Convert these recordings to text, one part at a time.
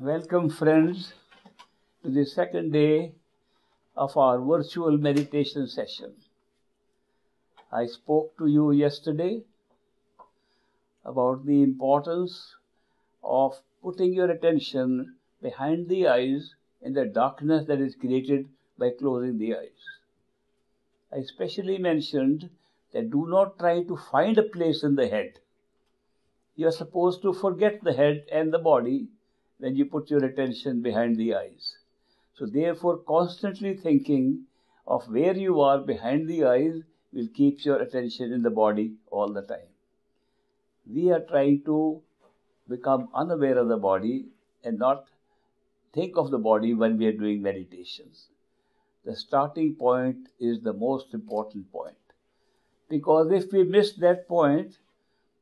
Welcome, friends, to the second day of our virtual meditation session. I spoke to you yesterday about the importance of putting your attention behind the eyes in the darkness that is created by closing the eyes. I especially mentioned that do not try to find a place in the head. You are supposed to forget the head and the body when you put your attention behind the eyes. So, therefore, constantly thinking of where you are behind the eyes will keep your attention in the body all the time. We are trying to become unaware of the body and not think of the body when we are doing meditations. The starting point is the most important point. Because if we miss that point,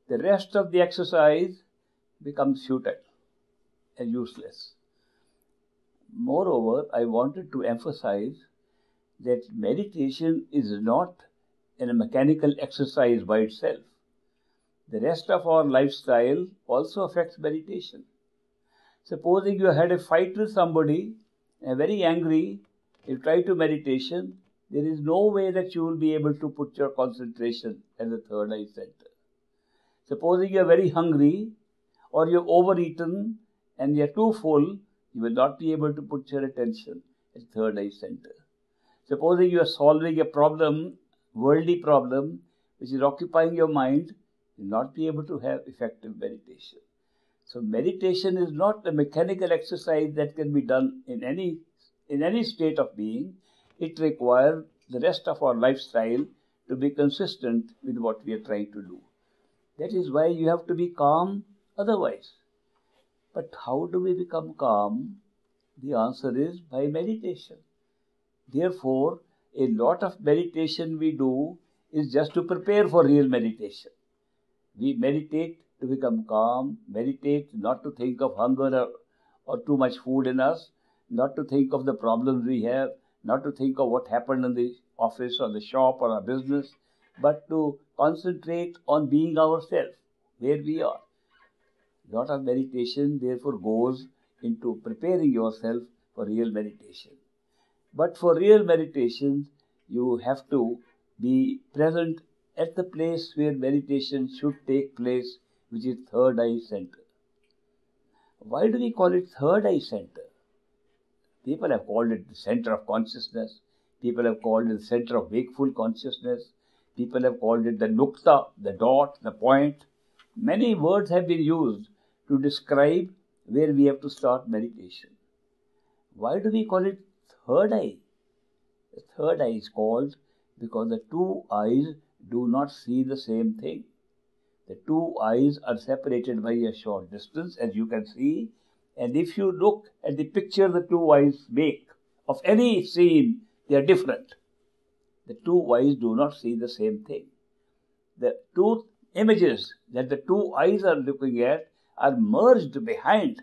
the rest of the exercise becomes futile and useless. Moreover, I wanted to emphasize that meditation is not a mechanical exercise by itself. The rest of our lifestyle also affects meditation. Supposing you had a fight with somebody and very angry, you try to meditation, there is no way that you will be able to put your concentration at the third eye center. Supposing you are very hungry or you've overeaten and you're too full, you will not be able to put your attention at third eye center. Supposing you are solving a problem, worldly problem, which is occupying your mind, you will not be able to have effective meditation. So meditation is not a mechanical exercise that can be done in any in any state of being. It requires the rest of our lifestyle to be consistent with what we are trying to do. That is why you have to be calm otherwise. But how do we become calm? The answer is by meditation. Therefore, a lot of meditation we do is just to prepare for real meditation. We meditate to become calm, meditate not to think of hunger or, or too much food in us, not to think of the problems we have, not to think of what happened in the office or the shop or our business, but to concentrate on being ourselves, where we are lot of meditation therefore goes into preparing yourself for real meditation. But for real meditation, you have to be present at the place where meditation should take place, which is third eye center. Why do we call it third eye center? People have called it the center of consciousness. People have called it the center of wakeful consciousness. People have called it the nukta, the dot, the point. Many words have been used to describe where we have to start meditation. Why do we call it third eye? The third eye is called because the two eyes do not see the same thing. The two eyes are separated by a short distance, as you can see. And if you look at the picture the two eyes make of any scene, they are different. The two eyes do not see the same thing. The two images that the two eyes are looking at are merged behind,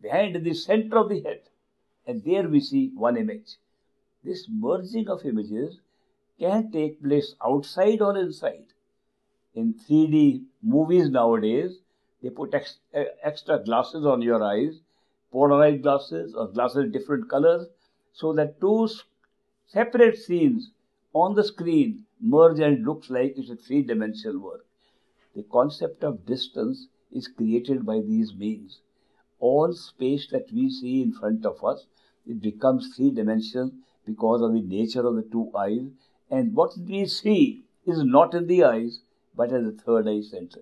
behind the center of the head. And there we see one image. This merging of images can take place outside or inside. In 3D movies nowadays, they put ex- eh, extra glasses on your eyes, polarized glasses or glasses different colors, so that two separate scenes on the screen merge and looks like it's a three-dimensional work. The concept of distance is created by these means. All space that we see in front of us, it becomes three dimensional because of the nature of the two eyes. And what we see is not in the eyes, but at the third eye center.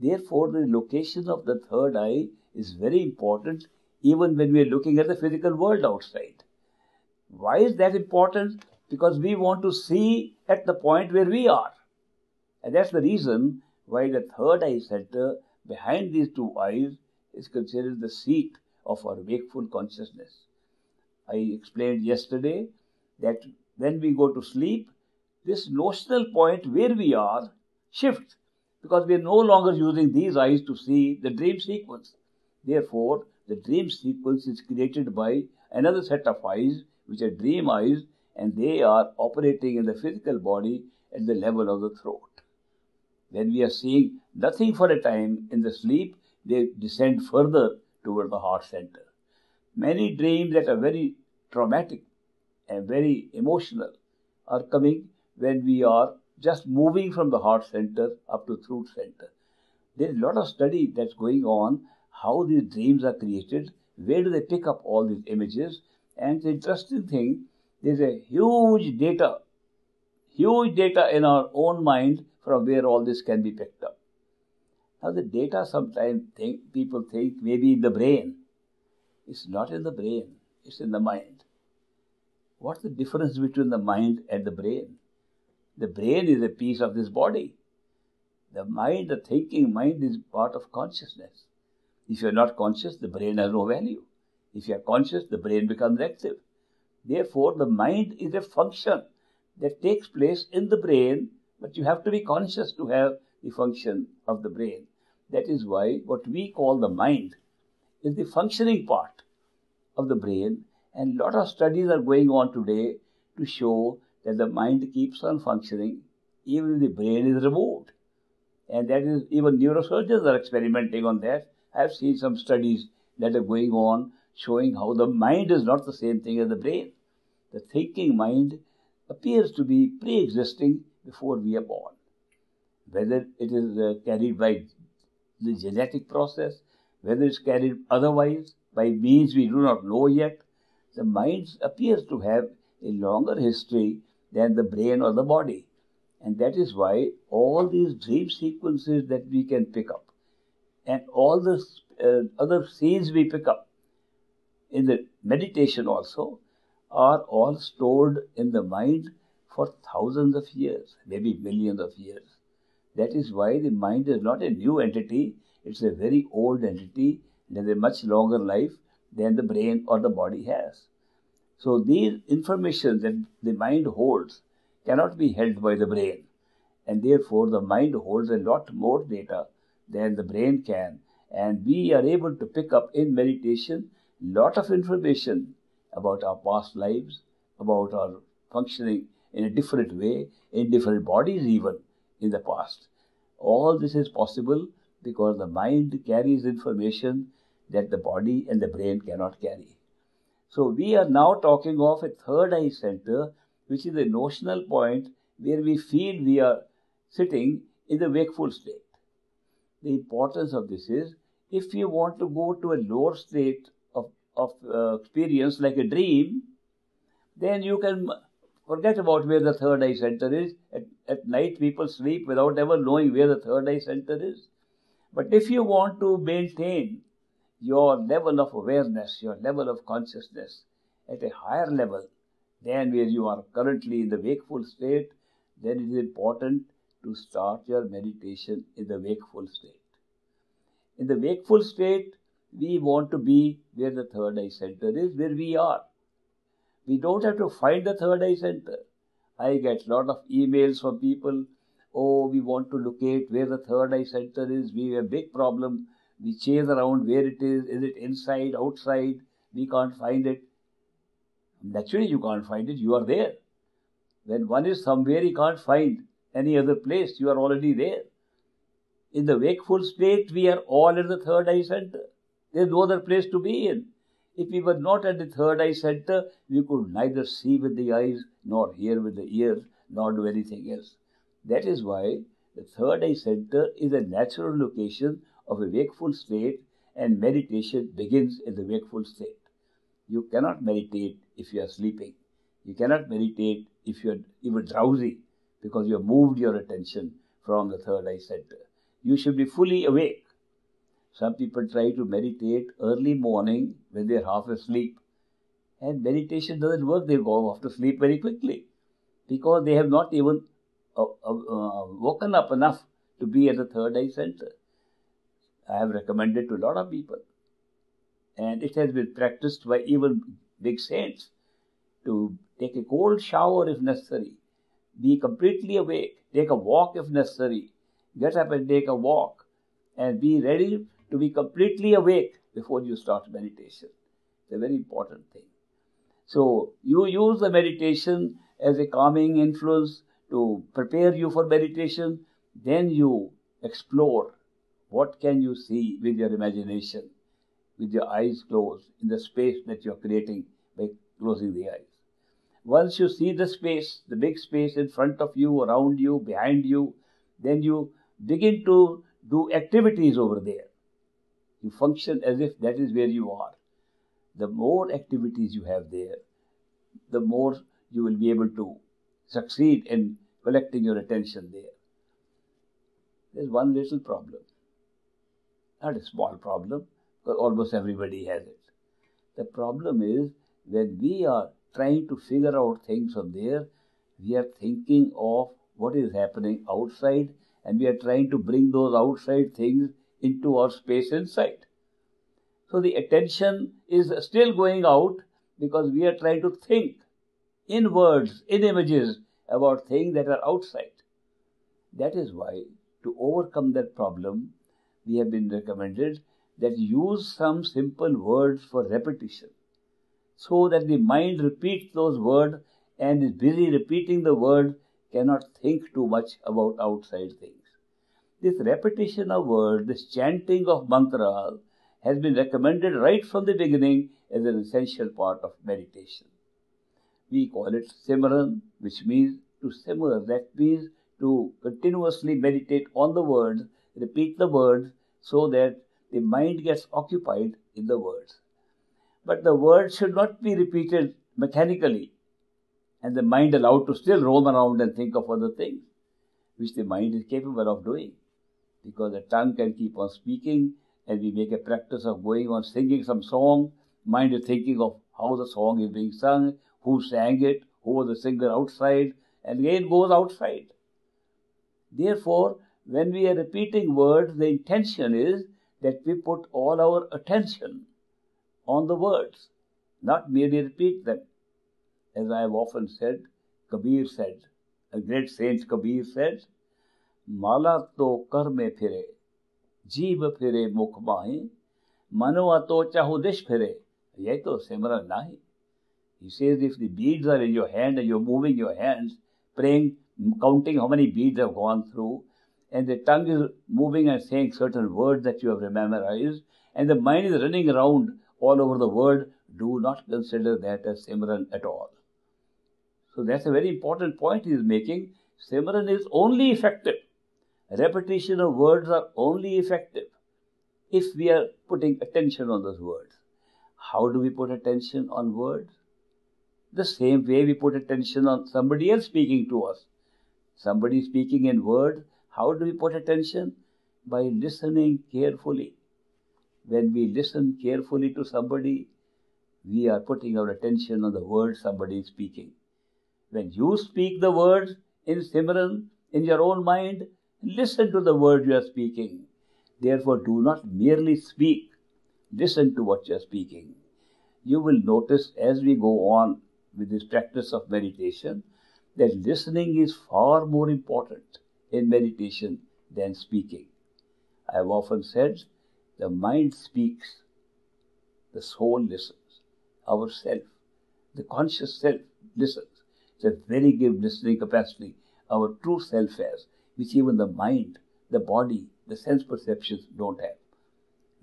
Therefore, the location of the third eye is very important even when we are looking at the physical world outside. Why is that important? Because we want to see at the point where we are. And that's the reason why the third eye center behind these two eyes is considered the seat of our wakeful consciousness. I explained yesterday that when we go to sleep, this notional point where we are shifts because we are no longer using these eyes to see the dream sequence. Therefore, the dream sequence is created by another set of eyes, which are dream eyes, and they are operating in the physical body at the level of the throat. When we are seeing nothing for a time in the sleep, they descend further toward the heart center. Many dreams that are very traumatic and very emotional are coming when we are just moving from the heart center up to throat center. There is a lot of study that's going on how these dreams are created, where do they pick up all these images, and the interesting thing, there's a huge data, huge data in our own mind from where all this can be picked up. Now the data sometimes think people think maybe in the brain. It's not in the brain, it's in the mind. What's the difference between the mind and the brain? The brain is a piece of this body. The mind, the thinking mind is part of consciousness. If you're not conscious, the brain has no value. If you are conscious, the brain becomes active. Therefore, the mind is a function that takes place in the brain, but you have to be conscious to have the function of the brain. That is why what we call the mind is the functioning part of the brain, and a lot of studies are going on today to show that the mind keeps on functioning even if the brain is removed. And that is, even neurosurgeons are experimenting on that. I've seen some studies that are going on showing how the mind is not the same thing as the brain. The thinking mind appears to be pre existing before we are born. Whether it is uh, carried by the genetic process, whether it's carried otherwise by means we do not know yet, the mind appears to have a longer history than the brain or the body. And that is why all these dream sequences that we can pick up and all the uh, other scenes we pick up in the meditation also are all stored in the mind for thousands of years, maybe millions of years. That is why the mind is not a new entity, it's a very old entity that has a much longer life than the brain or the body has. So these information that the mind holds cannot be held by the brain. And therefore the mind holds a lot more data than the brain can. And we are able to pick up in meditation a lot of information about our past lives, about our functioning in a different way, in different bodies even in the past. All this is possible because the mind carries information that the body and the brain cannot carry. So we are now talking of a third eye center, which is a notional point where we feel we are sitting in the wakeful state. The importance of this is if you want to go to a lower state of, of uh, experience like a dream, then you can Forget about where the third eye center is. At, at night, people sleep without ever knowing where the third eye center is. But if you want to maintain your level of awareness, your level of consciousness at a higher level than where you are currently in the wakeful state, then it is important to start your meditation in the wakeful state. In the wakeful state, we want to be where the third eye center is, where we are. We don't have to find the third eye center. I get a lot of emails from people. Oh, we want to locate where the third eye center is. We have a big problem. We chase around where it is. Is it inside, outside? We can't find it. Naturally, you can't find it. You are there. When one is somewhere, he can't find any other place. You are already there. In the wakeful state, we are all in the third eye center. There's no other place to be in. If we were not at the third eye center, we could neither see with the eyes, nor hear with the ears, nor do anything else. That is why the third eye center is a natural location of a wakeful state, and meditation begins in the wakeful state. You cannot meditate if you are sleeping. You cannot meditate if you are even drowsy because you have moved your attention from the third eye center. You should be fully awake. Some people try to meditate early morning when they're half asleep. And meditation doesn't work. They go off to sleep very quickly because they have not even uh, uh, uh, woken up enough to be at the third eye center. I have recommended to a lot of people. And it has been practiced by even big saints to take a cold shower if necessary, be completely awake, take a walk if necessary, get up and take a walk, and be ready to be completely awake before you start meditation. It's a very important thing. So you use the meditation as a calming influence to prepare you for meditation. Then you explore what can you see with your imagination. with your eyes closed in the space that you're creating by closing the eyes. Once you see the space, the big space in front of you, around you, behind you, then you begin to do activities over there. You function as if that is where you are. The more activities you have there, the more you will be able to succeed in collecting your attention there. There's one little problem. Not a small problem, but almost everybody has it. The problem is when we are trying to figure out things from there, we are thinking of what is happening outside and we are trying to bring those outside things into our space inside. So the attention is still going out because we are trying to think in words, in images about things that are outside. That is why, to overcome that problem, we have been recommended that use some simple words for repetition so that the mind repeats those words and is busy repeating the word cannot think too much about outside things. This repetition of words, this chanting of mantras has been recommended right from the beginning as an essential part of meditation. We call it Simran, which means to simmer. That means to continuously meditate on the words, repeat the words so that the mind gets occupied in the words. But the words should not be repeated mechanically and the mind allowed to still roam around and think of other things, which the mind is capable of doing. Because the tongue can keep on speaking and we make a practice of going on singing some song, mind is thinking of how the song is being sung, who sang it, who was the singer outside, and again goes outside. Therefore, when we are repeating words, the intention is that we put all our attention on the words, not merely repeat them. As I have often said, Kabir said, a great saint Kabir said, Mala to kar mein phire, जीव फिरे मुख माहे मनवा तो चाहो दिश फिरे ये तो सिमरन नहीं he says if the beads are in your hand and you're moving your hands praying counting how many beads have gone through and the tongue is moving and saying certain words that you have memorized and the mind is running around all over the world do not consider that as simran at all so that's a very important point he is making simran is only effective repetition of words are only effective if we are putting attention on those words. How do we put attention on words? The same way we put attention on somebody else speaking to us. Somebody speaking in words, how do we put attention? By listening carefully. When we listen carefully to somebody, we are putting our attention on the words somebody is speaking. When you speak the words in Simran, in your own mind, Listen to the word you are speaking. Therefore, do not merely speak. Listen to what you are speaking. You will notice as we go on with this practice of meditation that listening is far more important in meditation than speaking. I have often said the mind speaks, the soul listens, our self, the conscious self listens. It's a very good listening capacity our true self has which even the mind, the body, the sense perceptions don't have.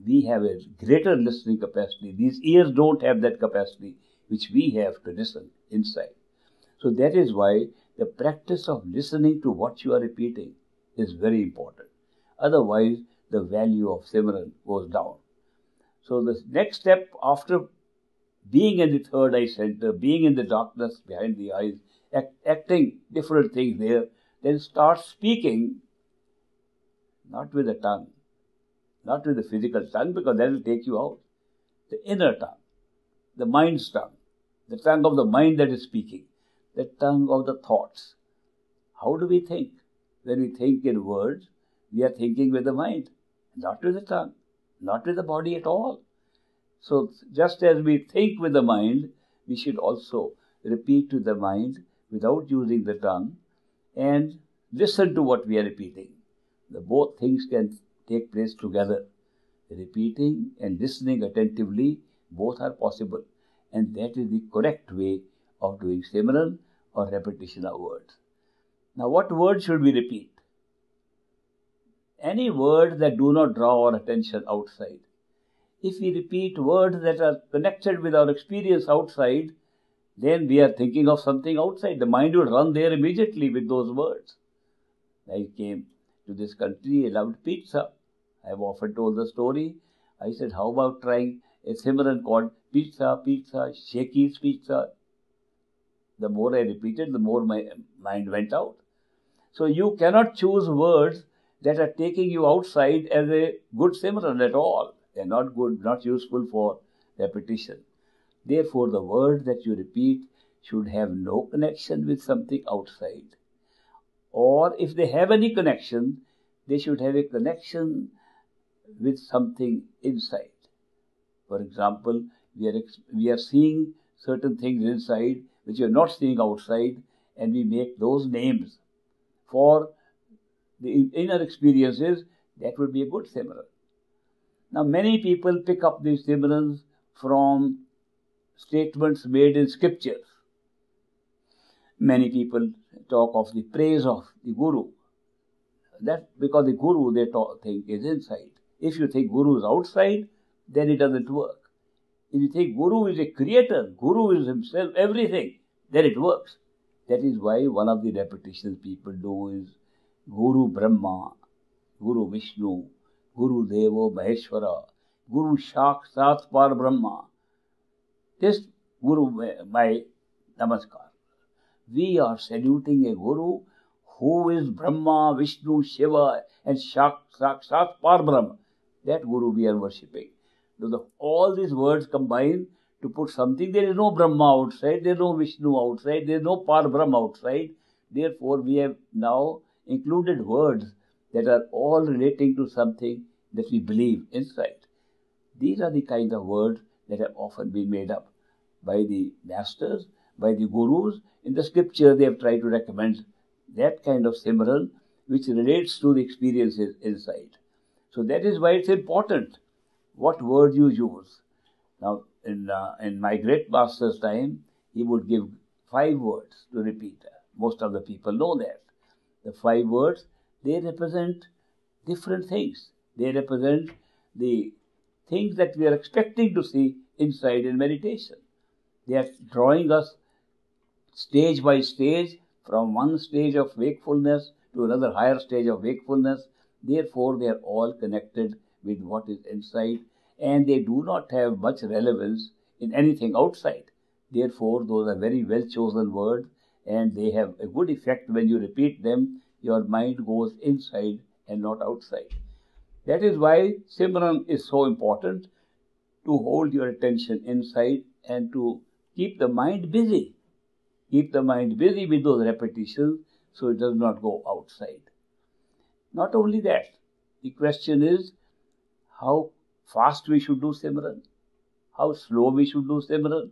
We have a greater listening capacity. These ears don't have that capacity which we have to listen inside. So that is why the practice of listening to what you are repeating is very important. Otherwise, the value of Simran goes down. So the next step after being in the third eye center, being in the darkness behind the eyes, act, acting different things there, then start speaking not with the tongue, not with the physical tongue, because that will take you out. The inner tongue, the mind's tongue, the tongue of the mind that is speaking, the tongue of the thoughts. How do we think? When we think in words, we are thinking with the mind, not with the tongue, not with the body at all. So, just as we think with the mind, we should also repeat to the mind without using the tongue and listen to what we are repeating. The both things can take place together. Repeating and listening attentively, both are possible. And that is the correct way of doing Simran or repetition of words. Now, what words should we repeat? Any words that do not draw our attention outside. If we repeat words that are connected with our experience outside, then we are thinking of something outside. The mind will run there immediately with those words. I came to this country, I loved pizza. I've often told the story. I said, How about trying a Simran called pizza, pizza, Shakey's pizza? The more I repeated, the more my mind went out. So you cannot choose words that are taking you outside as a good Simran at all. They're not good, not useful for repetition. Therefore, the words that you repeat should have no connection with something outside. Or if they have any connection, they should have a connection with something inside. For example, we are, we are seeing certain things inside which we are not seeing outside, and we make those names for the inner experiences. That would be a good Simran. Now, many people pick up these Simrans from statements made in scriptures. Many people talk of the praise of the Guru. That because the Guru they talk, think is inside. If you think Guru is outside, then it doesn't work. If you think Guru is a creator, Guru is himself everything, then it works. That is why one of the repetitions people do is Guru Brahma, Guru Vishnu, Guru Devo Maheshwara, Guru Sakshat Par Brahma. This Guru, by Namaskar. We are saluting a Guru who is Brahma, Vishnu, Shiva, and Sakshat Par Brahma. That Guru we are worshipping. So the, all these words combine to put something. There is no Brahma outside, there is no Vishnu outside, there is no Par Brahma outside. Therefore, we have now included words that are all relating to something that we believe inside. These are the kind of words that have often been made up by the masters, by the gurus. In the scripture, they have tried to recommend that kind of Simran which relates to the experiences inside. So that is why it's important what word you use. Now, in, uh, in my great master's time, he would give five words to repeat. Most of the people know that. The five words, they represent different things. They represent the things that we are expecting to see inside in meditation. They are drawing us stage by stage from one stage of wakefulness to another higher stage of wakefulness Therefore, they are all connected with what is inside and they do not have much relevance in anything outside. Therefore, those are very well chosen words and they have a good effect when you repeat them. Your mind goes inside and not outside. That is why Simran is so important to hold your attention inside and to keep the mind busy. Keep the mind busy with those repetitions so it does not go outside. Not only that, the question is how fast we should do Simran, how slow we should do Simran.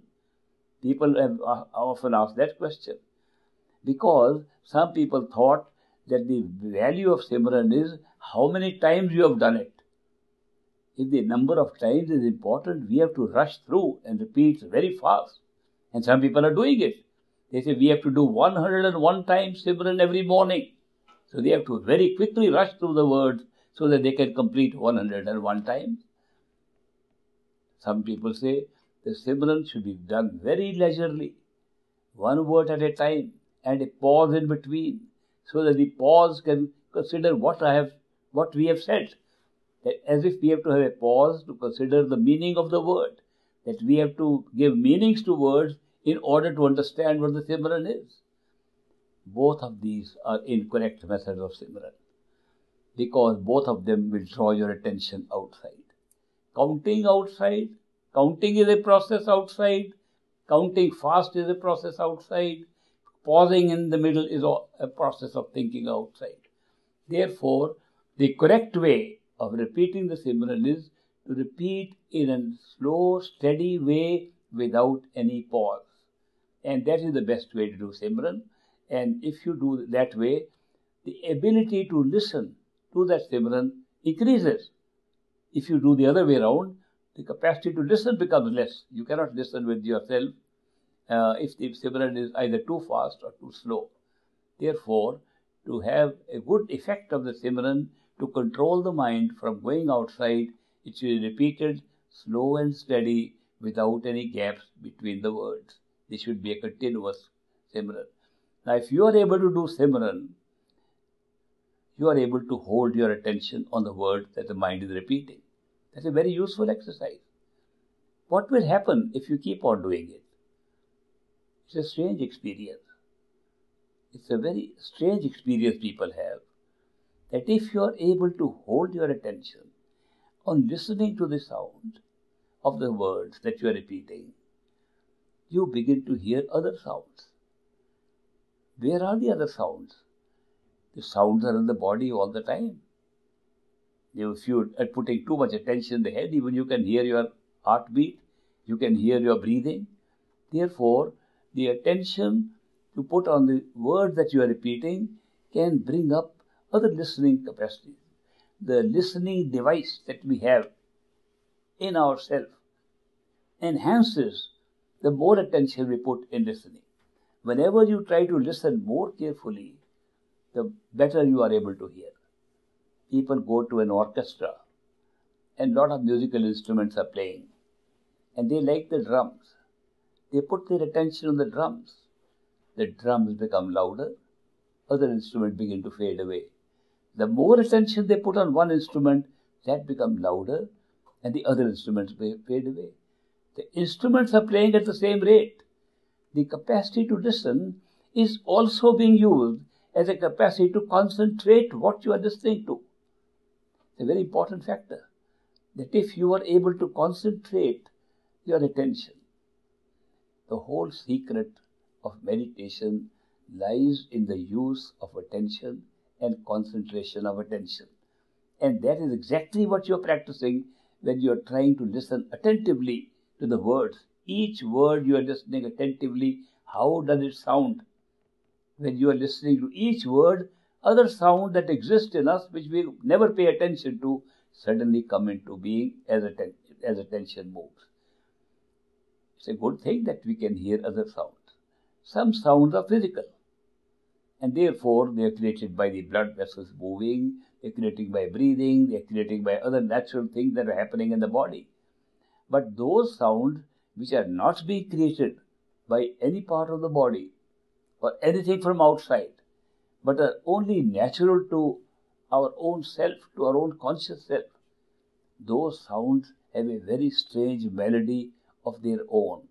People have uh, often asked that question because some people thought that the value of Simran is how many times you have done it. If the number of times is important, we have to rush through and repeat very fast. And some people are doing it. They say we have to do 101 times Simran every morning. So they have to very quickly rush through the words so that they can complete 101 times. Some people say the Simran should be done very leisurely, one word at a time, and a pause in between, so that the pause can consider what I have, what we have said. That As if we have to have a pause to consider the meaning of the word. That we have to give meanings to words in order to understand what the Simran is. Both of these are incorrect methods of Simran because both of them will draw your attention outside. Counting outside, counting is a process outside, counting fast is a process outside, pausing in the middle is a process of thinking outside. Therefore, the correct way of repeating the Simran is to repeat in a slow, steady way without any pause. And that is the best way to do Simran. And if you do that way, the ability to listen to that Simran increases. If you do the other way around, the capacity to listen becomes less. You cannot listen with yourself uh, if the Simran is either too fast or too slow. Therefore, to have a good effect of the Simran, to control the mind from going outside, it should be repeated slow and steady without any gaps between the words. This should be a continuous Simran. Now, if you are able to do Simran, you are able to hold your attention on the word that the mind is repeating. That's a very useful exercise. What will happen if you keep on doing it? It's a strange experience. It's a very strange experience people have. That if you are able to hold your attention on listening to the sound of the words that you are repeating, you begin to hear other sounds. Where are the other sounds? The sounds are in the body all the time. If you are putting too much attention in the head, even you can hear your heartbeat, you can hear your breathing. Therefore, the attention you put on the words that you are repeating can bring up other listening capacities. The listening device that we have in ourselves enhances the more attention we put in listening. Whenever you try to listen more carefully, the better you are able to hear. People go to an orchestra and a lot of musical instruments are playing and they like the drums. They put their attention on the drums. The drums become louder, other instruments begin to fade away. The more attention they put on one instrument, that becomes louder and the other instruments fade away. The instruments are playing at the same rate. The capacity to listen is also being used as a capacity to concentrate what you are listening to. It's a very important factor. That if you are able to concentrate your attention, the whole secret of meditation lies in the use of attention and concentration of attention. And that is exactly what you're practicing when you're trying to listen attentively to the words. Each word you are listening attentively, how does it sound? When you are listening to each word, other sound that exist in us, which we never pay attention to, suddenly come into being as, atten- as attention moves. It's a good thing that we can hear other sounds. Some sounds are physical, and therefore they are created by the blood vessels moving, they're created by breathing, they're created by other natural things that are happening in the body. But those sounds which are not being created by any part of the body or anything from outside, but are only natural to our own self, to our own conscious self, those sounds have a very strange melody of their own.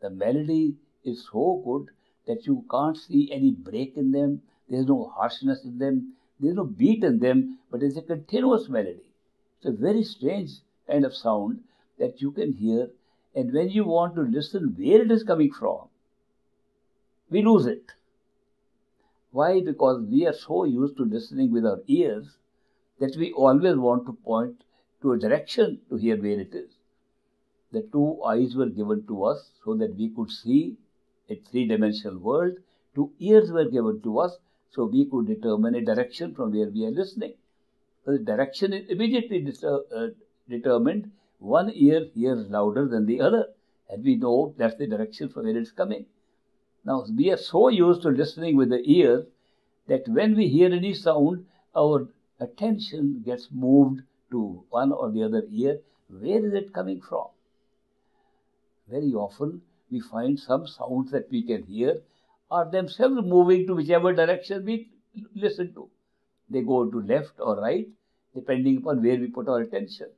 The melody is so good that you can't see any break in them, there's no harshness in them, there's no beat in them, but it's a continuous melody. It's a very strange kind of sound that you can hear, and when you want to listen where it is coming from, we lose it. Why? Because we are so used to listening with our ears that we always want to point to a direction to hear where it is. The two eyes were given to us so that we could see a three dimensional world. Two ears were given to us so we could determine a direction from where we are listening. The direction is immediately uh, determined one ear hears louder than the other, and we know that's the direction from where it's coming. Now, we are so used to listening with the ear that when we hear any sound, our attention gets moved to one or the other ear. Where is it coming from? Very often, we find some sounds that we can hear are themselves moving to whichever direction we listen to. They go to left or right, depending upon where we put our attention.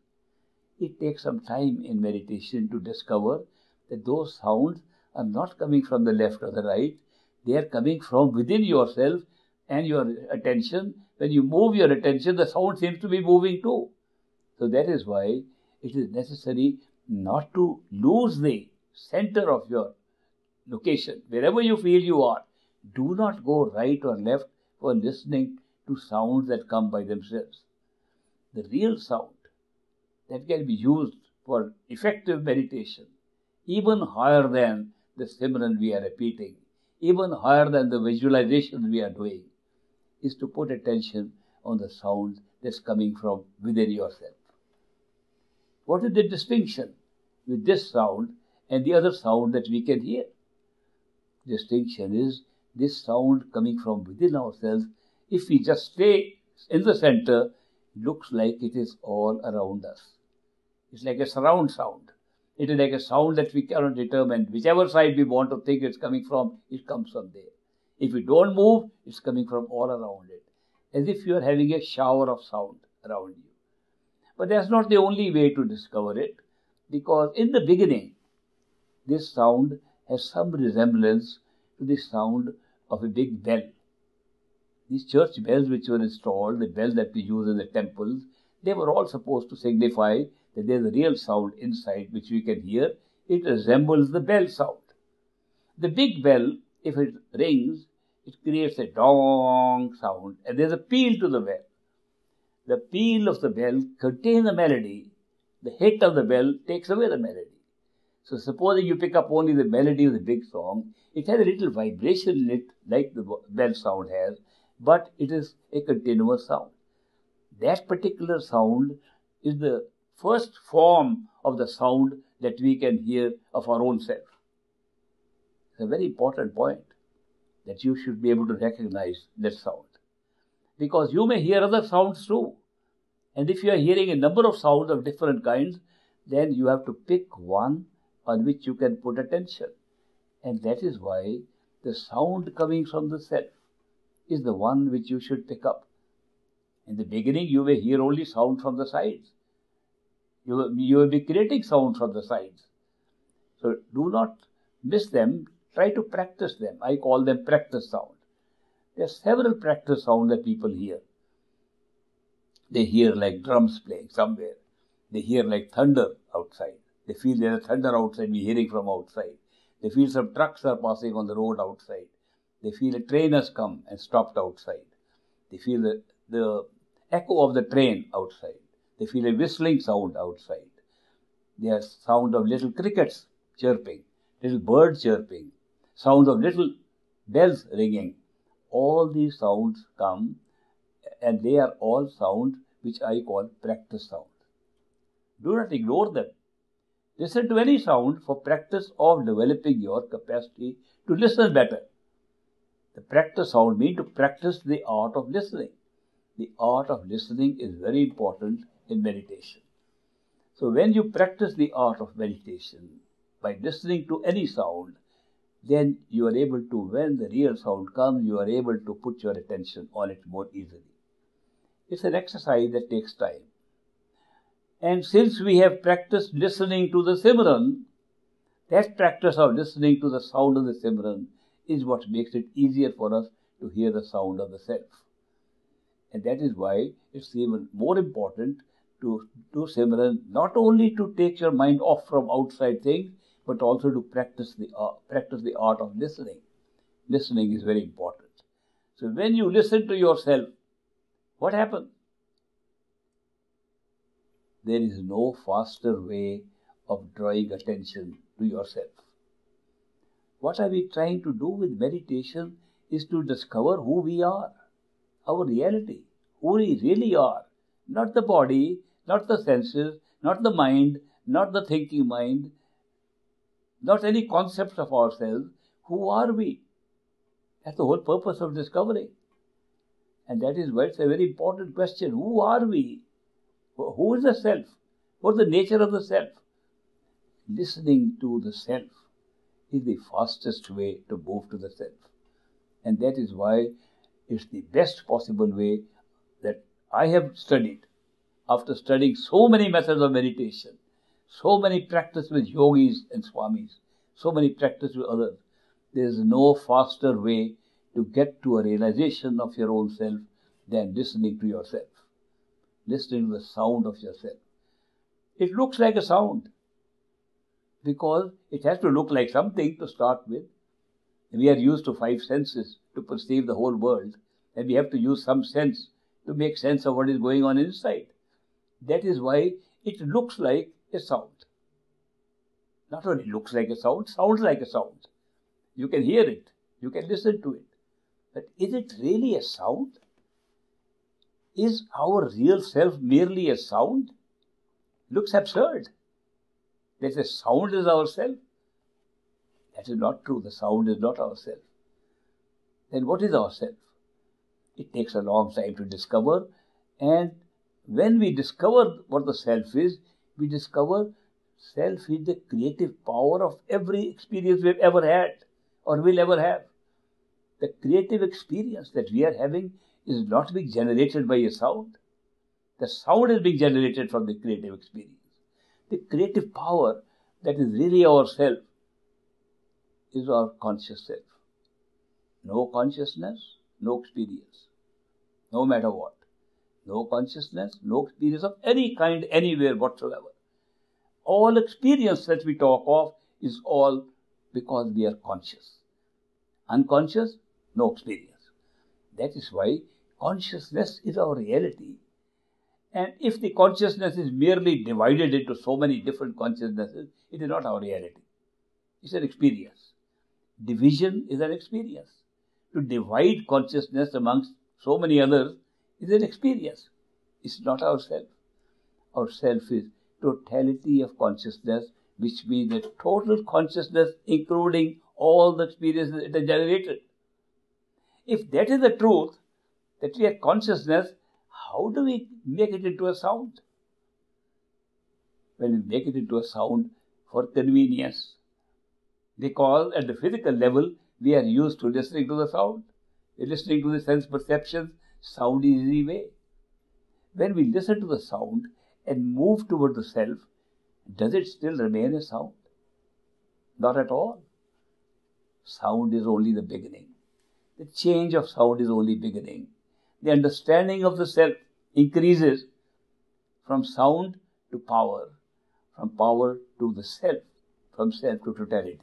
It takes some time in meditation to discover that those sounds are not coming from the left or the right, they are coming from within yourself and your attention. When you move your attention, the sound seems to be moving too. So that is why it is necessary not to lose the center of your location. Wherever you feel you are, do not go right or left for listening to sounds that come by themselves. The real sound that can be used for effective meditation, even higher than the Simran we are repeating, even higher than the visualization we are doing, is to put attention on the sound that's coming from within yourself. What is the distinction with this sound and the other sound that we can hear? Distinction is this sound coming from within ourselves. If we just stay in the center, looks like it is all around us It's like a surround sound. It is like a sound that we cannot determine. Whichever side we want to think it's coming from, it comes from there. If we don't move, it's coming from all around it. As if you are having a shower of sound around you. But that's not the only way to discover it, because in the beginning, this sound has some resemblance to the sound of a big bell. These church bells which were installed, the bells that we use in the temples, they were all supposed to signify that there's a real sound inside which we can hear. It resembles the bell sound. The big bell, if it rings, it creates a dong sound and there's a peal to the bell. The peal of the bell contains the melody. The hit of the bell takes away the melody. So supposing you pick up only the melody of the big song, it has a little vibration in it like the bell sound has, but it is a continuous sound. That particular sound is the first form of the sound that we can hear of our own self. It's a very important point that you should be able to recognize that sound. Because you may hear other sounds too. And if you are hearing a number of sounds of different kinds, then you have to pick one on which you can put attention. And that is why the sound coming from the self is the one which you should pick up. In the beginning, you may hear only sound from the sides. You will, you will be creating sound from the sides. So do not miss them. Try to practice them. I call them practice sound. There are several practice sounds that people hear. They hear like drums playing somewhere. They hear like thunder outside. They feel there's thunder outside, we're hearing from outside. They feel some trucks are passing on the road outside. They feel a train has come and stopped outside. They feel the, the echo of the train outside. They feel a whistling sound outside. There's sound of little crickets chirping, little birds chirping, sound of little bells ringing. All these sounds come and they are all sounds which I call practice sound. Do not ignore them. Listen to any sound for practice of developing your capacity to listen better. The practice sound means to practice the art of listening. The art of listening is very important in meditation. So when you practice the art of meditation by listening to any sound, then you are able to, when the real sound comes, you are able to put your attention on it more easily. It's an exercise that takes time. And since we have practiced listening to the Simran, that practice of listening to the sound of the Simran is what makes it easier for us to hear the sound of the self. And that is why it's even more important to do Simran, not only to take your mind off from outside things, but also to practice the, uh, practice the art of listening. Listening is very important. So when you listen to yourself, what happens? there is no faster way of drawing attention to yourself. What are we trying to do with meditation is to discover who we are, our reality, who we really are, not the body, not the senses, not the mind, not the thinking mind, not any concepts of ourselves. Who are we? That's the whole purpose of discovery. And that is why it's a very important question. Who are we? Who is the self? What's the nature of the self? Listening to the self is the fastest way to move to the self. And that is why it's the best possible way that I have studied. After studying so many methods of meditation, so many practice with yogis and swamis, so many practice with others, there is no faster way to get to a realization of your own self than listening to yourself listening to the sound of yourself. It looks like a sound because it has to look like something to start with. We are used to five senses to perceive the whole world, and we have to use some sense to make sense of what is going on inside. That is why it looks like a sound. Not only looks like a sound, sounds like a sound. You can hear it, you can listen to it. But is it really a sound? Is our real self merely a sound? Looks absurd. That the sound is ourself. That is not true. The sound is not ourself. Then what is ourself? It takes a long time to discover. And when we discover what the self is, we discover self is the creative power of every experience we've ever had or will ever have. The creative experience that we are having is not being generated by a sound. The sound is being generated from the creative experience. The creative power that is really our self is our conscious self. No consciousness, no experience. No matter what. No consciousness, no experience of any kind anywhere whatsoever. All experience that we talk of is all because we are conscious. Unconscious, no experience. That is why consciousness is our reality. And if the consciousness is merely divided into so many different consciousnesses, it is not our reality. It's an experience. Division is an experience. To divide consciousness amongst so many others is an experience. It's not ourself. Our self is totality of consciousness, which means the total consciousness, including all the experiences it has generated. If that is the truth, that we are consciousness, how do we make it into a sound? When we make it into a sound for convenience, because at the physical level, we are used to listening to the sound, listening to the sense perceptions, sound is easy way. When we listen to the sound and move toward the self, does it still remain a sound? Not at all. Sound is only the beginning. The change of sound is only beginning. The understanding of the self increases from sound to power, from power to the self, from self to totality.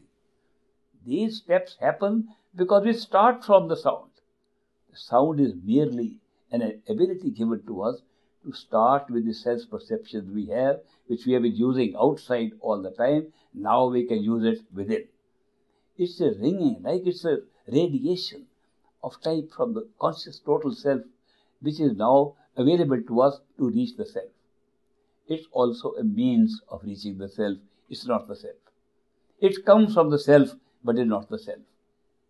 These steps happen because we start from the sound. Sound is merely an ability given to us to start with the sense perceptions we have, which we have been using outside all the time. Now we can use it within. It's a ringing, like it's a radiation of type from the conscious total self, which is now available to us to reach the self. It's also a means of reaching the self. It's not the self. It comes from the self, but it's not the self.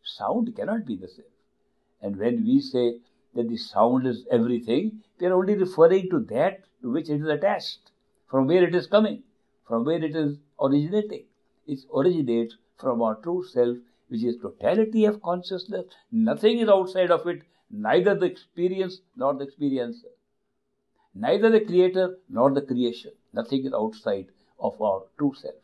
Sound cannot be the self. And when we say that the sound is everything, we are only referring to that to which it is attached, from where it is coming, from where it is originating. It originates from our true self, which is totality of consciousness. Nothing is outside of it, neither the experience nor the experiencer. Neither the creator nor the creation. Nothing is outside of our true self.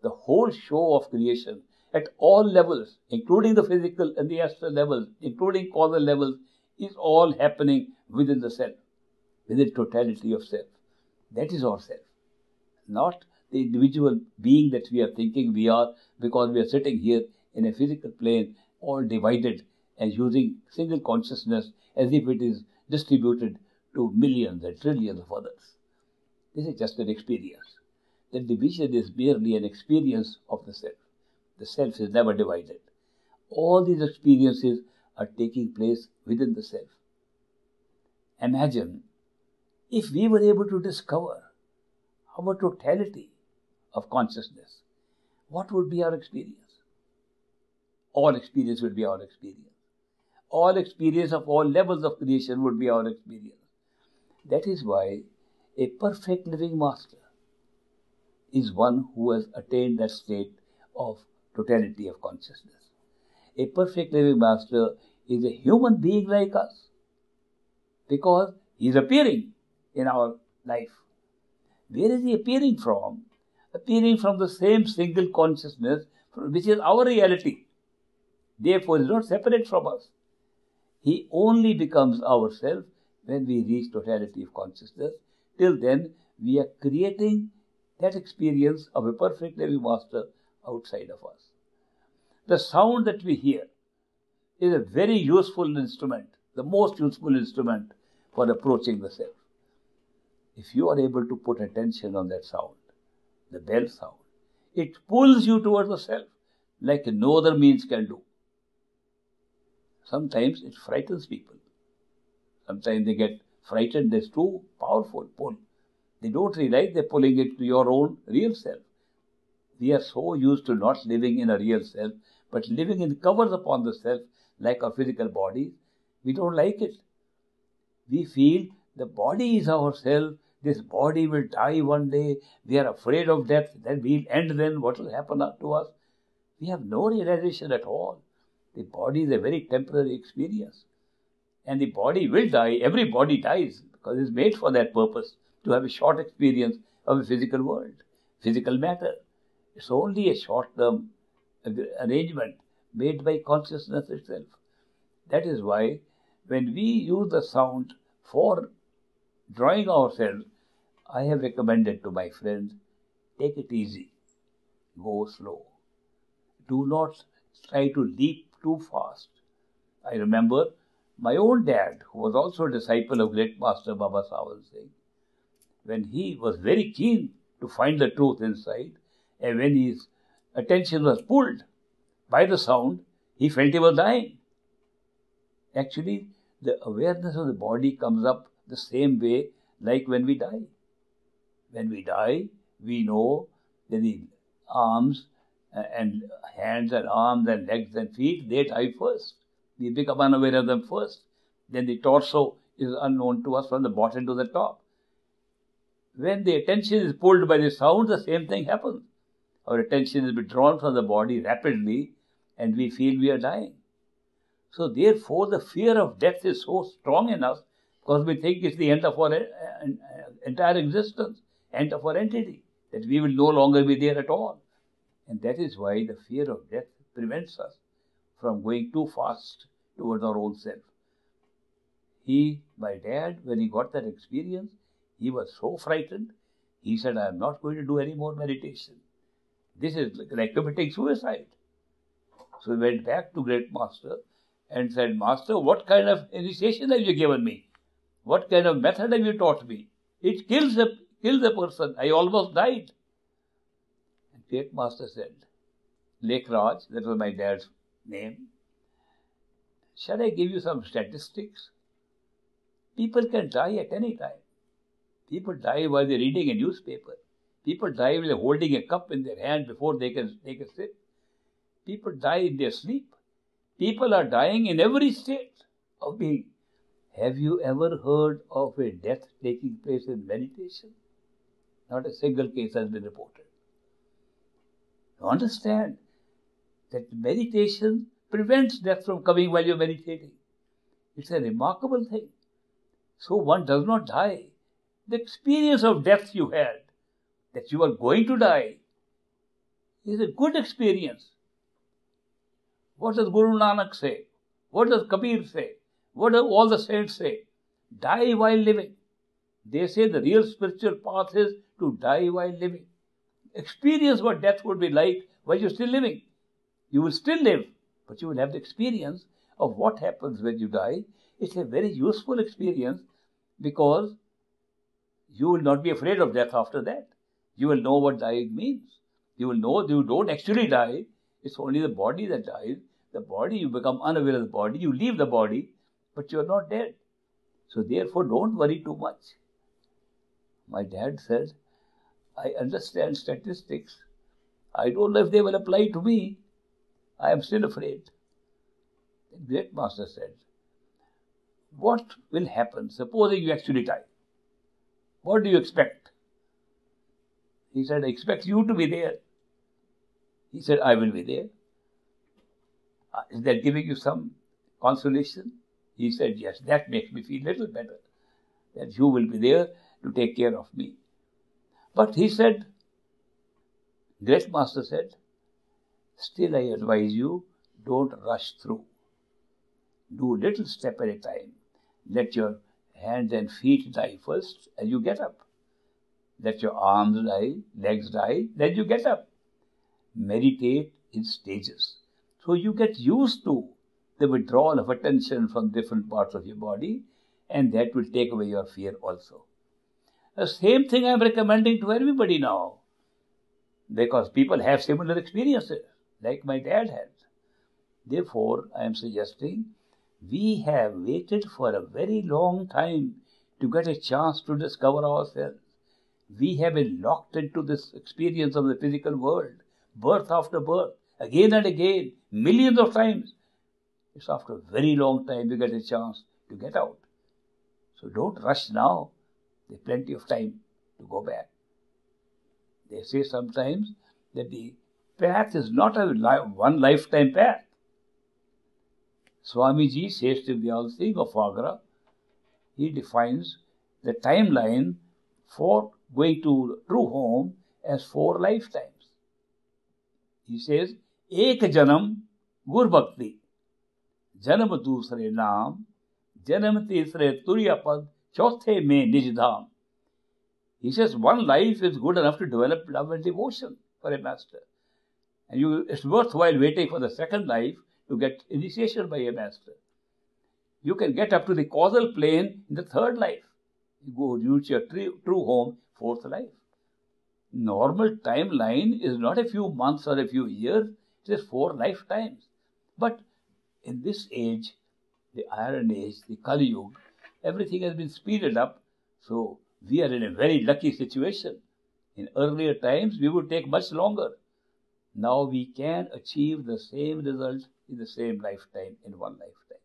The whole show of creation at all levels, including the physical and the astral levels, including causal levels, is all happening within the self, within totality of self. That is our self, not the individual being that we are thinking we are because we are sitting here in a physical plane, all divided and using single consciousness as if it is distributed to millions and trillions of others. This is just an experience. The division is merely an experience of the self. The self is never divided. All these experiences are taking place within the self. Imagine if we were able to discover our totality of consciousness, what would be our experience? All experience would be our experience. All experience of all levels of creation would be our experience. That is why a perfect living master is one who has attained that state of totality of consciousness. A perfect living master is a human being like us because he is appearing in our life. Where is he appearing from? Appearing from the same single consciousness which is our reality. Therefore, he is not separate from us. He only becomes ourself when we reach totality of consciousness. Till then, we are creating that experience of a perfect living master outside of us. The sound that we hear is a very useful instrument, the most useful instrument for approaching the self. If you are able to put attention on that sound, the bell sound, it pulls you towards the self like no other means can do. Sometimes it frightens people. Sometimes they get frightened. There's too powerful pull. They don't realize they're pulling it to your own real self. We are so used to not living in a real self, but living in covers upon the self like our physical bodies, we don't like it. We feel the body is our self, This body will die one day. We are afraid of death. Then we'll end then. What will happen to us? We have no realization at all. The body is a very temporary experience. And the body will die. Every body dies because it's made for that purpose to have a short experience of a physical world, physical matter. It's only a short term arrangement made by consciousness itself. That is why when we use the sound for drawing ourselves, I have recommended to my friends take it easy, go slow. Do not try to leap too fast. I remember my own dad, who was also a disciple of great master Baba Sawan Singh, when he was very keen to find the truth inside, and when his attention was pulled by the sound, he felt he was dying. Actually, the awareness of the body comes up the same way like when we die. When we die, we know that the arms uh, and hands and arms and legs and feet, they die first. We become unaware of them first. Then the torso is unknown to us from the bottom to the top. When the attention is pulled by the sound, the same thing happens. Our attention is withdrawn from the body rapidly and we feel we are dying. So, therefore, the fear of death is so strong in us because we think it's the end of our uh, entire existence, end of our entity, that we will no longer be there at all. And that is why the fear of death prevents us from going too fast towards our own self. He, my dad, when he got that experience, he was so frightened. He said, I am not going to do any more meditation. This is like committing suicide. So he went back to Great Master and said, Master, what kind of initiation have you given me? What kind of method have you taught me? It kills a, kills a person. I almost died. And Great Master said, Lekh Raj, that was my dad's name, shall I give you some statistics? People can die at any time. People die while they're reading a newspaper. People die while holding a cup in their hand before they can take a sip. People die in their sleep. People are dying in every state of being. Have you ever heard of a death taking place in meditation? Not a single case has been reported. You understand that meditation prevents death from coming while you're meditating. It's a remarkable thing. So one does not die. The experience of death you had, that you are going to die, is a good experience. What does Guru Nanak say? What does Kabir say? What do all the saints say? Die while living. They say the real spiritual path is to die while living. Experience what death would be like while you're still living. You will still live, but you will have the experience of what happens when you die. It's a very useful experience because you will not be afraid of death after that. You will know what dying means. You will know you don't actually die. It's only the body that dies. The body, you become unaware of the body. You leave the body but you are not dead. So therefore, don't worry too much. My dad said, I understand statistics. I don't know if they will apply to me. I am still afraid. The great master said, What will happen supposing you actually die? What do you expect? He said, I expect you to be there. He said, I will be there. Uh, is that giving you some consolation? He said, Yes, that makes me feel a little better that you will be there to take care of me. But he said, Great Master said, Still I advise you, don't rush through. Do a little step at a time. Let your hands and feet die first as you get up. Let your arms die, legs die, then you get up. Meditate in stages. So you get used to the withdrawal of attention from different parts of your body, and that will take away your fear also. The same thing I'm recommending to everybody now, because people have similar experiences, like my dad had. Therefore, I am suggesting we have waited for a very long time to get a chance to discover ourselves. We have been locked into this experience of the physical world, birth after birth, again and again, millions of times. It's after a very long time you get a chance to get out. So don't rush now. there's plenty of time to go back. They say sometimes that the path is not a one lifetime path. Swamiji says to the Singh of Agra, he defines the timeline for Way to true home as four lifetimes. He says, Ek Janam Gur Bhakti, Janam Dusre Naam, Janam Tisre Turyapad, Chauthe Me Nijdham. He says, one life is good enough to develop love and devotion for a master. And you, it's worthwhile waiting for the second life to get initiation by a master. You can get up to the causal plane in the third life. You go reach your true, true home fourth life. Normal timeline is not a few months or a few years, it is four lifetimes. But in this age, the Iron Age, the Kali Yuga, everything has been speeded up. So we are in a very lucky situation. In earlier times, we would take much longer. Now we can achieve the same result in the same lifetime, in one lifetime.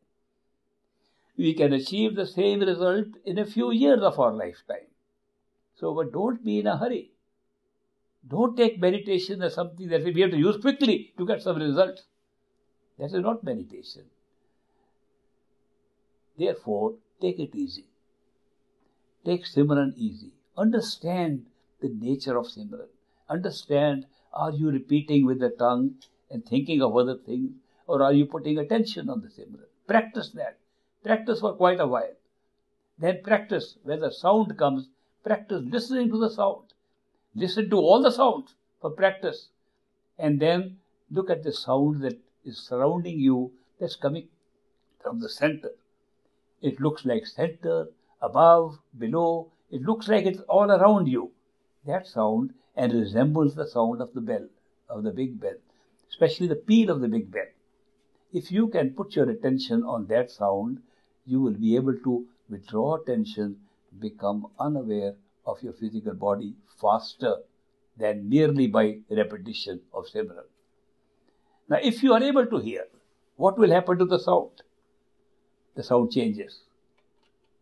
We can achieve the same result in a few years of our lifetime. So, but don't be in a hurry. Don't take meditation as something that we have to use quickly to get some results. That is not meditation. Therefore, take it easy. Take Simran easy. Understand the nature of Simran. Understand are you repeating with the tongue and thinking of other things, or are you putting attention on the Simran? Practice that. Practice for quite a while. Then practice when the sound comes, practice listening to the sound. Listen to all the sounds for practice. And then look at the sound that is surrounding you that's coming from the center. It looks like center, above, below. It looks like it's all around you. That sound and resembles the sound of the bell, of the big bell, especially the peal of the big bell. If you can put your attention on that sound, you will be able to withdraw attention, become unaware of your physical body faster than merely by repetition of Simran. Now, if you are able to hear, what will happen to the sound? The sound changes.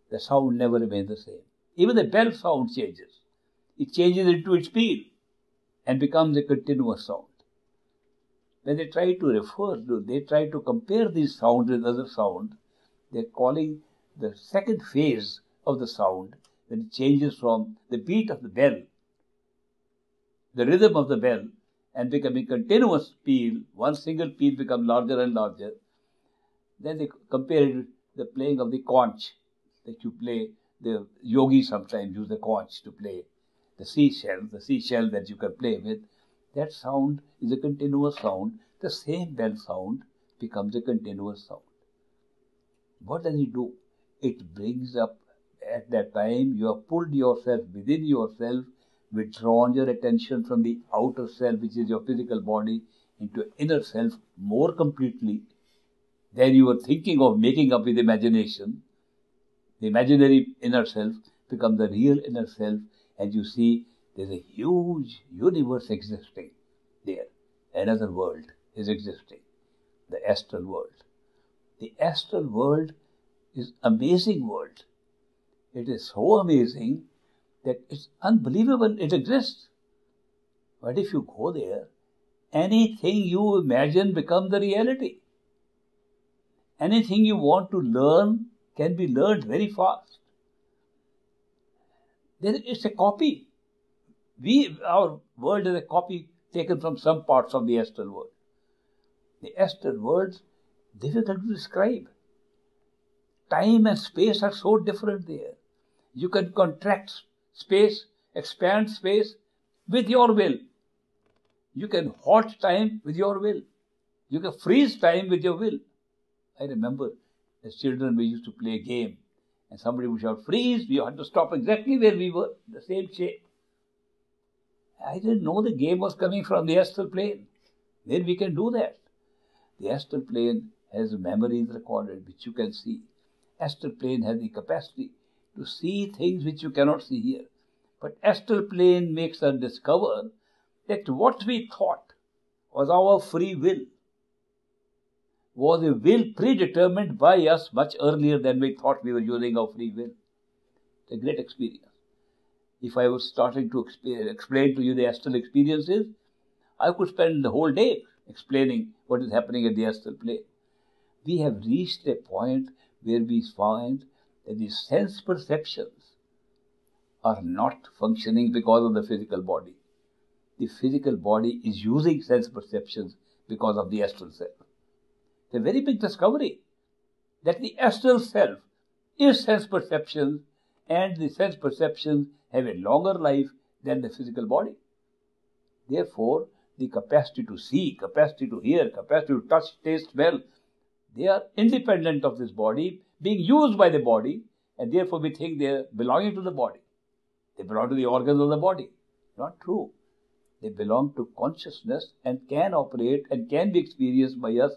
The sound never remains the same. Even the bell sound changes. It changes into its peal and becomes a continuous sound. When they try to refer to, they try to compare these sounds with other sounds, they're calling the second phase of the sound that it changes from the beat of the bell, the rhythm of the bell, and becoming continuous peal, one single peal becomes larger and larger. Then they compare it the playing of the conch that you play. The yogis sometimes use the conch to play the seashell, the seashell that you can play with. That sound is a continuous sound. The same bell sound becomes a continuous sound. What does it do? It brings up at that time you have pulled yourself within yourself, withdrawn your attention from the outer self, which is your physical body, into inner self more completely than you were thinking of making up with imagination. The imaginary inner self becomes the real inner self, and you see there's a huge universe existing there. Another world is existing, the astral world. The astral world is amazing world. It is so amazing that it's unbelievable it exists. But if you go there, anything you imagine becomes the reality. Anything you want to learn can be learned very fast. There is a copy. We, our world is a copy taken from some parts of the astral world. The astral world difficult to describe. Time and space are so different there. You can contract space, expand space with your will. You can halt time with your will. You can freeze time with your will. I remember as children we used to play a game and somebody would shout freeze, we had to stop exactly where we were, the same shape. I didn't know the game was coming from the astral plane. Then we can do that. The astral plane has memories recorded which you can see. Astral plane has the capacity to see things which you cannot see here. But astral plane makes us discover that what we thought was our free will was a will predetermined by us much earlier than we thought we were using our free will. It's a great experience. if I was starting to explain to you the astral experiences, I could spend the whole day explaining what is happening at the astral plane. We have reached a point where we find that the sense perceptions are not functioning because of the physical body. The physical body is using sense perceptions because of the astral self. It's a very big discovery that the astral self is sense perceptions and the sense perceptions have a longer life than the physical body. Therefore, the capacity to see, capacity to hear, capacity to touch, taste, smell, they are independent of this body, being used by the body, and therefore we think they are belonging to the body. They belong to the organs of the body. Not true. They belong to consciousness and can operate and can be experienced by us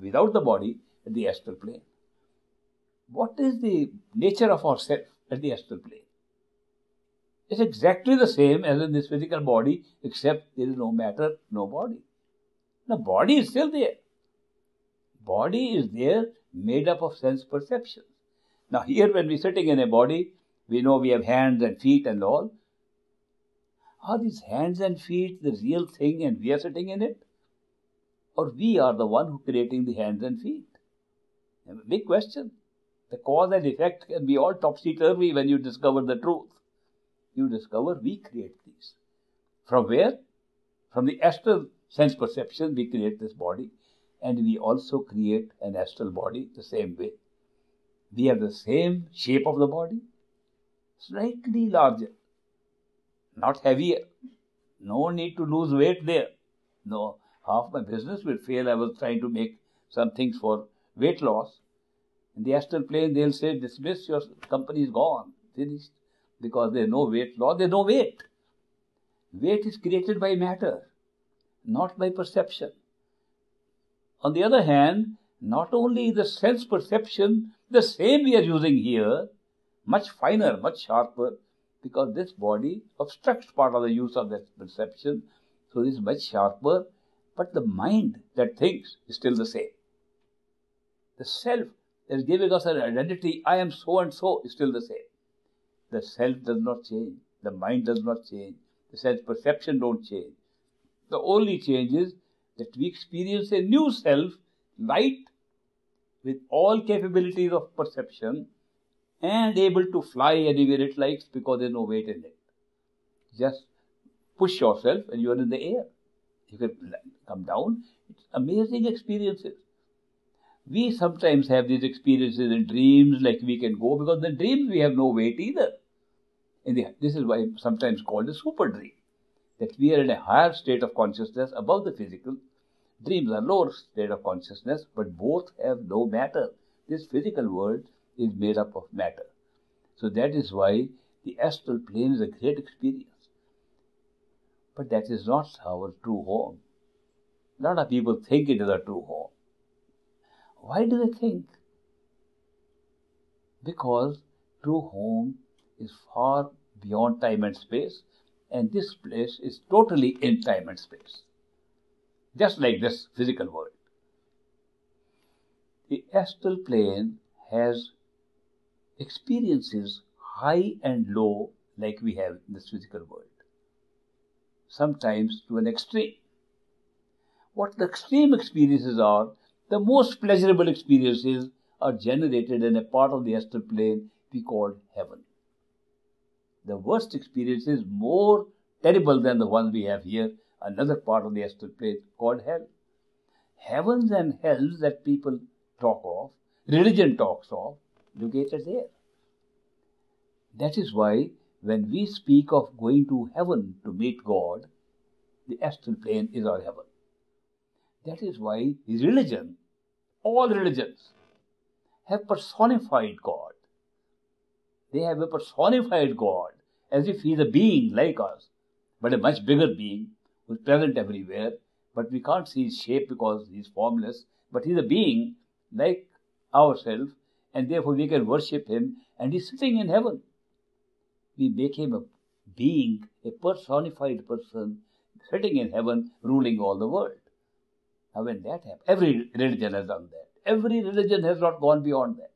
without the body at the astral plane. What is the nature of ourself at the astral plane? It's exactly the same as in this physical body, except there is no matter, no body. The body is still there. Body is there, made up of sense perceptions. Now, here, when we're sitting in a body, we know we have hands and feet and all. Are these hands and feet the real thing and we are sitting in it? Or we are the one who creating the hands and feet? A big question. The cause and effect can be all topsy-turvy when you discover the truth. You discover we create these. From where? From the astral sense perception, we create this body. And we also create an astral body the same way. We have the same shape of the body, slightly larger, not heavier. No need to lose weight there. No, half my business will fail. I was trying to make some things for weight loss. In the astral plane, they'll say, dismiss, your company is gone, finished. Because there's no weight loss, there's no weight. Weight is created by matter, not by perception. On the other hand, not only the sense perception, the same we are using here, much finer, much sharper, because this body obstructs part of the use of that perception. So it is much sharper, but the mind that thinks is still the same. The self that is giving us an identity, I am so and so, is still the same. The self does not change. The mind does not change. The sense perception don't change. The only change is that we experience a new self, light, with all capabilities of perception, and able to fly anywhere it likes because there's no weight in it. Just push yourself and you are in the air. You can come down. It's amazing experiences. We sometimes have these experiences in dreams, like we can go, because in dreams we have no weight either. The, this is why sometimes called a super dream. That we are in a higher state of consciousness above the physical. Dreams are lower state of consciousness, but both have no matter. This physical world is made up of matter. So that is why the astral plane is a great experience. But that is not our true home. A lot of people think it is a true home. Why do they think? Because true home is far beyond time and space, and this place is totally in time and space. Just like this physical world. The astral plane has experiences high and low like we have in this physical world. Sometimes to an extreme. What the extreme experiences are, the most pleasurable experiences are generated in a part of the astral plane we call heaven. The worst experience is more terrible than the one we have here, another part of the astral plane called hell. Heavens and hells that people talk of, religion talks of, located there. That is why when we speak of going to heaven to meet God, the astral plane is our heaven. That is why religion, all religions, have personified God. They have a personified God as if He is a being like us, but a much bigger being who is present everywhere. But we can't see His shape because He is formless. But He is a being like ourselves and therefore we can worship him, and he's sitting in heaven. We make him a being, a personified person, sitting in heaven, ruling all the world. Now, when that happens, every religion has done that. Every religion has not gone beyond that.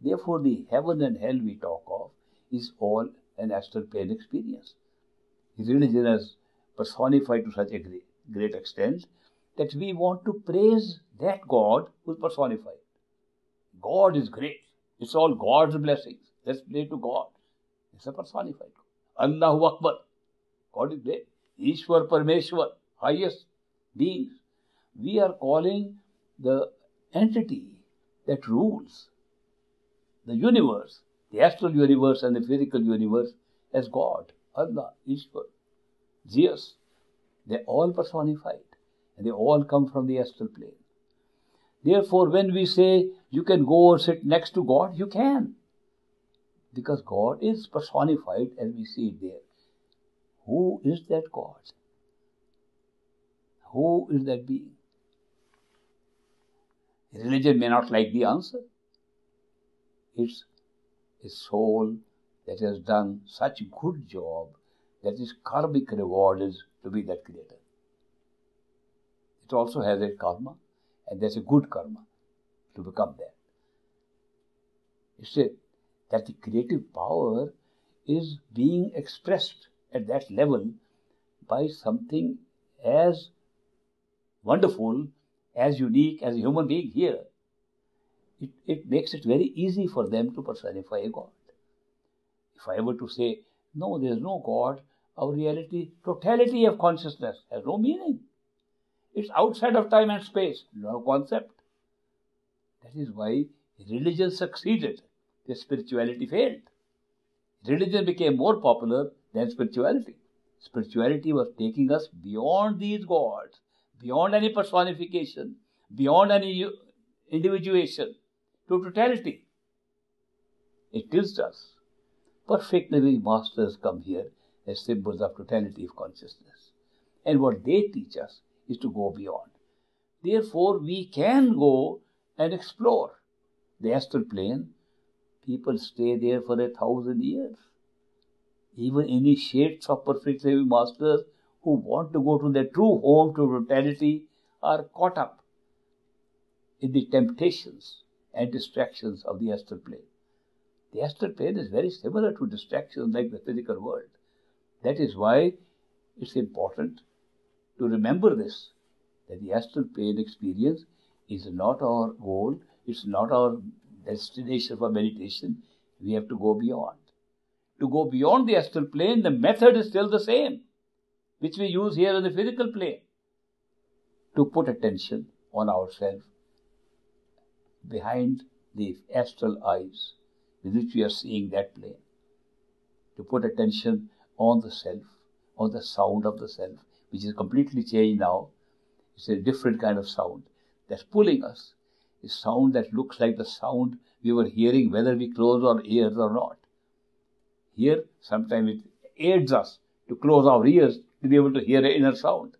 Therefore, the heaven and hell we talk of is all an astral plane experience. His religion has personified to such a great, extent that we want to praise that God who is personified. God is great. It's all God's blessings. Let's pray to God. It's a personified God. Allahu Akbar. God is great. Ishwar Parmeshwar, highest beings. We are calling the entity that rules the universe, the astral universe and the physical universe as God, Allah, Ishwar, Zeus. They're all personified and they all come from the astral plane. Therefore, when we say you can go or sit next to God, you can. Because God is personified as we see it there. Who is that God? Who is that being? Religion may not like the answer. It's a soul that has done such a good job that its karmic reward is to be that creator. It also has a karma, and there's a good karma to become that. It's a, that the creative power is being expressed at that level by something as wonderful, as unique as a human being here. It, it makes it very easy for them to personify a God. If I were to say, no, there is no God, our reality, totality of consciousness has no meaning. It's outside of time and space, no concept. That is why religion succeeded, the spirituality failed. Religion became more popular than spirituality. Spirituality was taking us beyond these gods, beyond any personification, beyond any individuation, to totality. It tells us perfect living masters come here as symbols of totality of consciousness. And what they teach us is to go beyond. Therefore, we can go and explore the astral plane. People stay there for a thousand years. Even initiates of perfect living masters who want to go to their true home to totality are caught up in the temptations and distractions of the astral plane. The astral plane is very similar to distractions like the physical world. That is why it's important to remember this that the astral plane experience is not our goal, it's not our destination for meditation. We have to go beyond. To go beyond the astral plane, the method is still the same, which we use here on the physical plane. To put attention on ourselves behind the astral eyes with which we are seeing that plane. To put attention on the self, on the sound of the self, which is completely changed now. It's a different kind of sound that's pulling us. A sound that looks like the sound we were hearing whether we close our ears or not. Here, sometimes it aids us to close our ears to be able to hear an inner sound.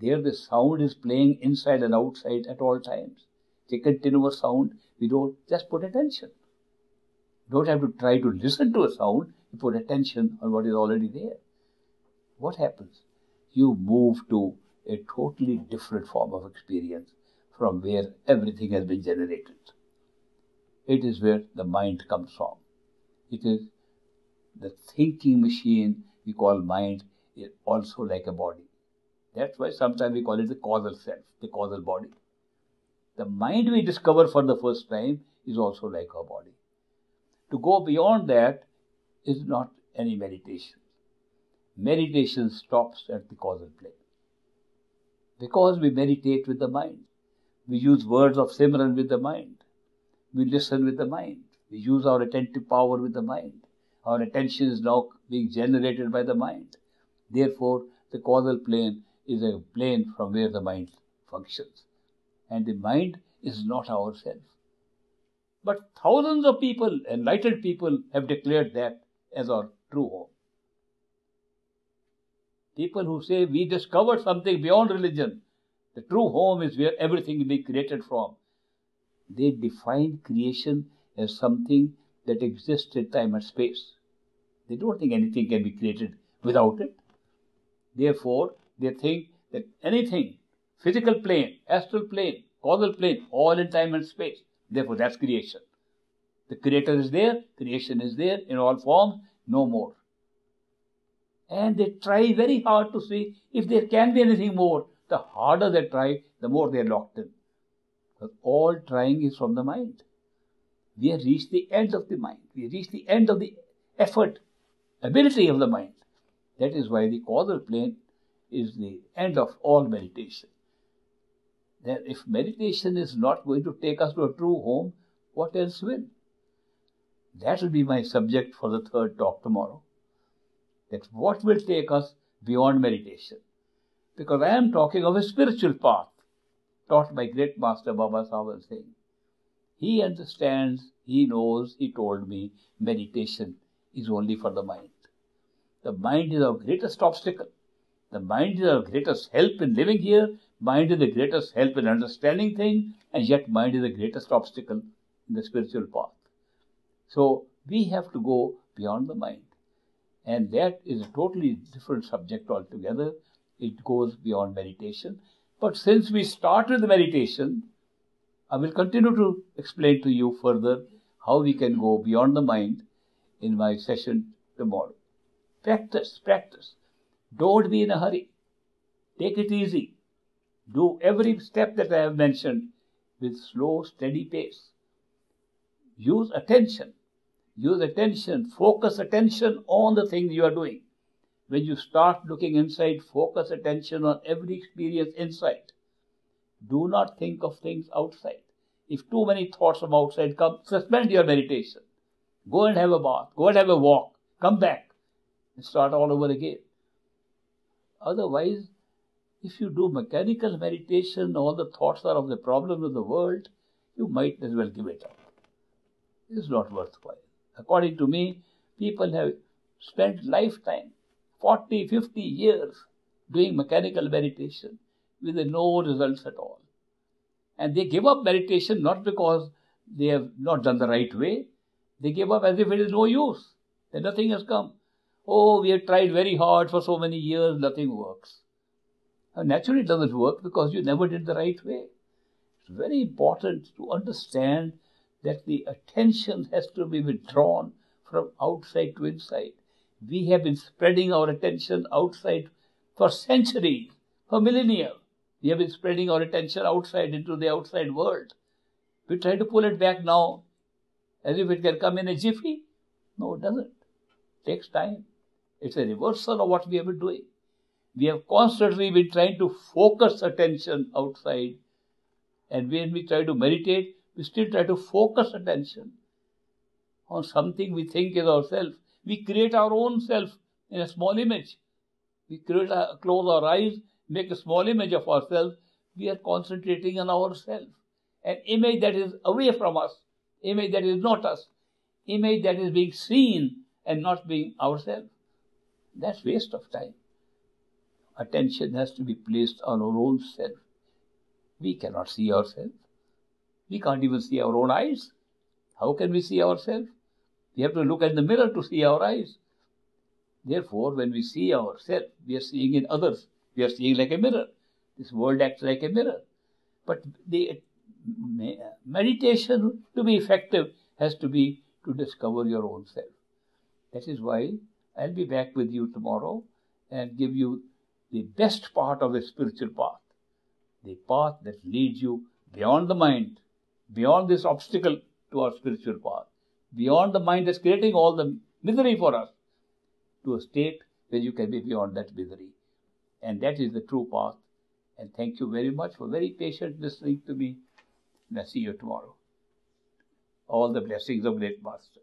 There, the sound is playing inside and outside at all times. It's a continuous sound. We don't just put attention. Don't have to try to listen to a sound. You put attention on what is already there. What happens? You move to a totally different form of experience from where everything has been generated. It is where the mind comes from. It is the thinking machine we call mind is also like a body. That's why sometimes we call it the causal self, the causal body. The mind we discover for the first time is also like our body. To go beyond that is not any meditation. Meditation stops at the causal plane. Because we meditate with the mind. We use words of Simran with the mind. We listen with the mind. We use our attentive power with the mind. Our attention is now being generated by the mind. Therefore, the causal plane is a plane from where the mind functions. And the mind is not ourself. But thousands of people, enlightened people, have declared that as our true home. People who say we discovered something beyond religion. The true home is where everything is created from. They define creation as something that exists in time and space. They don't think anything can be created without it. Therefore, they think that anything, physical plane, astral plane, causal plane, all in time and space. Therefore, that's creation. The creator is there, creation is there in all forms. no more. And they try very hard to see if there can be anything more. The harder they try, the more they are locked in. But all trying is from the mind. We have reached the end of the mind. We have reached the end of the effort, ability of the mind. That is why the causal plane is the end of all meditation. Then, if meditation is not going to take us to a true home, what else will? That will be my subject for the third talk tomorrow. That what will take us beyond meditation. Because I am talking of a spiritual path taught by great Master Baba Sawan Singh. He understands, he knows, he told me meditation is only for the mind. The mind is our greatest obstacle. The mind is our greatest help in living here. Mind is the greatest help in understanding things, and yet mind is the greatest obstacle in the spiritual path. So we have to go beyond the mind. And that is a totally different subject altogether. It goes beyond meditation. But since we started the meditation, I will continue to explain to you further how we can go beyond the mind in my session tomorrow. Practice, practice. Don't be in a hurry. Take it easy. Do every step that I have mentioned with slow, steady pace. Use attention. Use attention. Focus attention on the things you are doing. When you start looking inside, focus attention on every experience inside. Do not think of things outside. If too many thoughts from outside come, suspend your meditation. Go and have a bath. Go and have a walk. Come back and start all over again. Otherwise, if you do mechanical meditation, all the thoughts are of the problem of the world, you might as well give it up. It is not worthwhile. According to me, people have spent lifetime, 40, 50 years, doing mechanical meditation with no results at all. And they give up meditation not because they have not done the right way, they give up as if it is no use, that nothing has come. Oh, we have tried very hard for so many years, nothing works. And naturally, it doesn't work because you never did the right way. It's very important to understand that the attention has to be withdrawn from outside to inside. We have been spreading our attention outside for centuries, for millennia. We have been spreading our attention outside into the outside world. We try to pull it back now as if it can come in a jiffy. No, it doesn't. It takes time. It's a reversal of what we have been doing. We have constantly been trying to focus attention outside. And when we try to meditate, we still try to focus attention on something we think is ourself. We create our own self in a small image. We create a, close our eyes, make a small image of ourselves. We are concentrating on ourselves. An image that is away from us, image that is not us, image that is being seen and not being ourselves. That's waste of time. Attention has to be placed on our own self. We cannot see ourselves. We can't even see our own eyes. How can we see ourselves? We have to look at the mirror to see our eyes. Therefore, when we see ourselves, we are seeing in others. We are seeing like a mirror. This world acts like a mirror. But the meditation to be effective has to be to discover your own self. That is why I'll be back with you tomorrow and give you the best part of the spiritual path. The path that leads you beyond the mind, beyond this obstacle to our spiritual path, beyond the mind that's creating all the misery for us, to a state where you can be beyond that misery. And that is the true path. And thank you very much for very patient listening to me. And I'll see you tomorrow. All the blessings of Great Master.